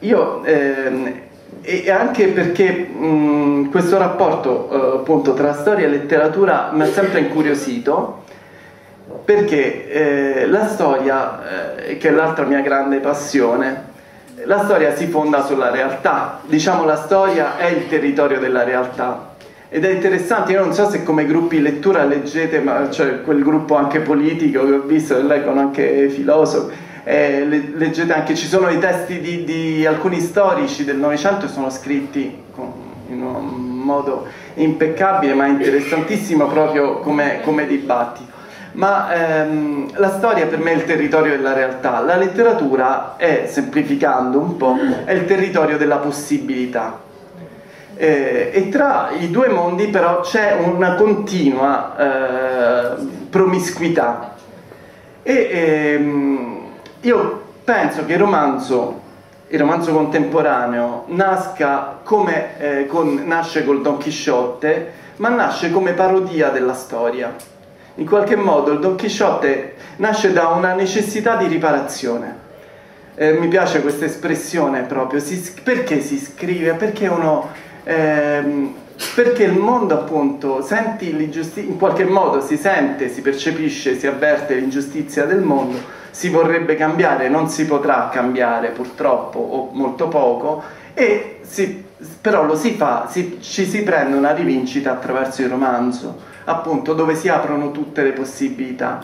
io ehm, e anche perché mh, questo rapporto eh, appunto tra storia e letteratura mi ha sempre incuriosito perché eh, la storia, eh, che è l'altra mia grande passione, la storia si fonda sulla realtà, diciamo la storia è il territorio della realtà. Ed è interessante, io non so se come gruppi lettura leggete, ma cioè quel gruppo anche politico che ho visto, che leggono anche filosofi, eh, leggete anche, ci sono i testi di, di alcuni storici del Novecento che sono scritti in un modo impeccabile ma interessantissimo proprio come, come dibattito. Ma ehm, la storia per me è il territorio della realtà, la letteratura è, semplificando un po', è il territorio della possibilità eh, e tra i due mondi però c'è una continua eh, promiscuità. E ehm, io penso che il romanzo, il romanzo contemporaneo nasca come, eh, con, nasce col Don Chisciotte, ma nasce come parodia della storia. In qualche modo il Don Chisciotte nasce da una necessità di riparazione. Eh, mi piace questa espressione proprio, si, perché si scrive? Perché uno ehm, perché il mondo appunto senti l'ingiustizia, in qualche modo si sente, si percepisce, si avverte l'ingiustizia del mondo, si vorrebbe cambiare, non si potrà cambiare purtroppo o molto poco, e si, però lo si fa, si, ci si prende una rivincita attraverso il romanzo, appunto dove si aprono tutte le possibilità.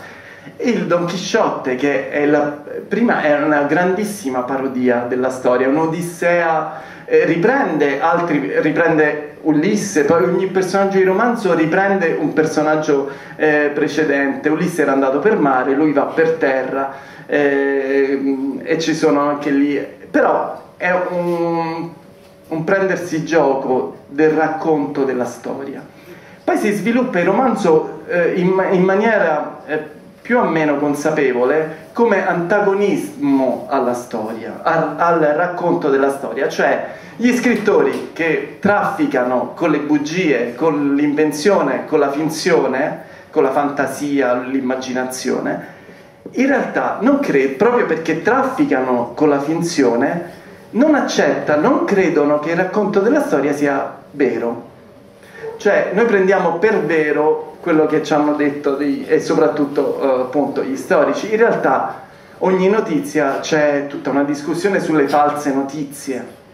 Il Don Chisciotte, che è la, prima è una grandissima parodia della storia, un'odissea eh, riprende, altri, riprende Ulisse, poi ogni personaggio di romanzo riprende un personaggio eh, precedente. Ulisse era andato per mare, lui va per terra eh, e ci sono anche lì. Però è un, un prendersi gioco del racconto della storia. Poi si sviluppa il romanzo eh, in, in, maniera eh, più o meno consapevole come antagonismo alla storia, al, al, racconto della storia, cioè gli scrittori che trafficano con le bugie, con l'invenzione, con la finzione, con la fantasia, l'immaginazione, in realtà non credo, proprio perché trafficano con la finzione, non accettano, non credono che il racconto della storia sia vero. Cioè noi prendiamo per vero quello che ci hanno detto dei, e soprattutto eh, appunto gli storici. In realtà ogni notizia c'è tutta una discussione sulle false notizie.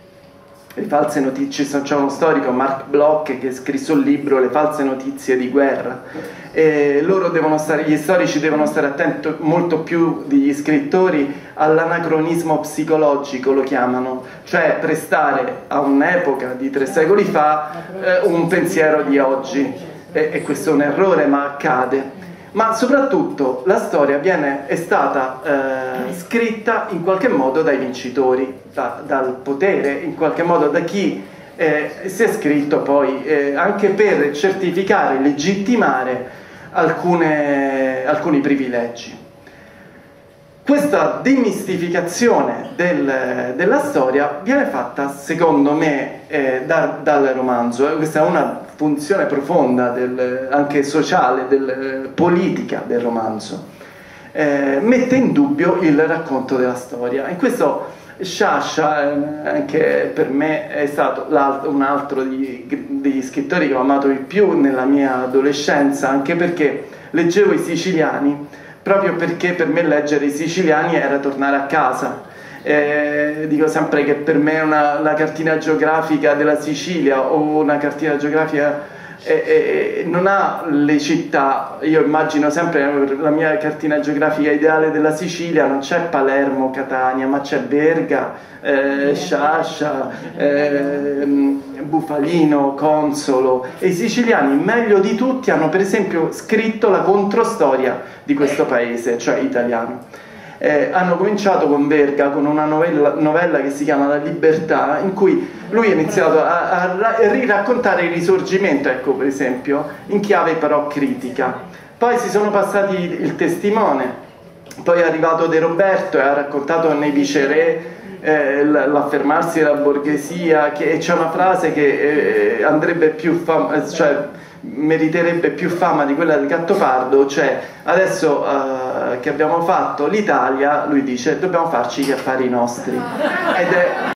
Le false notizie, c'è uno storico, Mark Bloch, che ha scritto un libro Le false notizie di guerra. E loro devono stare, gli storici devono stare attenti molto più degli scrittori all'anacronismo psicologico, lo chiamano, cioè prestare a un'epoca di tre secoli fa eh, un pensiero di oggi. E, e questo è un errore ma accade, ma soprattutto la storia viene, è stata eh, scritta in qualche modo dai vincitori, da, dal potere, in qualche modo da chi eh, si è scritto poi eh, anche per certificare, legittimare alcune, alcuni privilegi. Questa demistificazione del, della storia viene fatta, secondo me, eh, da, dal romanzo. Questa è una funzione profonda, del, anche sociale, del, politica del romanzo. Eh, mette in dubbio il racconto della storia. In questo Sciascia, eh, anche per me, è stato un altro degli scrittori che ho amato di più nella mia adolescenza, anche perché leggevo i siciliani proprio perché per me leggere i siciliani era tornare a casa. Eh, dico sempre che per me una, la cartina geografica della Sicilia o una cartina geografica eh, eh, non ha le città, io immagino sempre la mia cartina geografica ideale della Sicilia, non c'è Palermo, Catania, ma c'è Berga, eh, Sciascia, eh, Bufalino, Consolo. E i siciliani meglio di tutti hanno per esempio scritto la controstoria di questo paese, cioè italiano. Eh, hanno cominciato con Verga con una novella, novella, che si chiama La libertà, in cui lui ha iniziato a, a, a riraccontare il risorgimento, ecco per esempio, in chiave però critica. Poi si sono passati il testimone, poi è arrivato De Roberto e ha raccontato nei viceré eh, l'affermarsi della borghesia, che c'è una frase che eh, andrebbe più fam- cioè, meriterebbe più fama di quella del Gattopardo, cioè adesso eh, che abbiamo fatto l'Italia, lui dice dobbiamo farci gli affari nostri. Ed è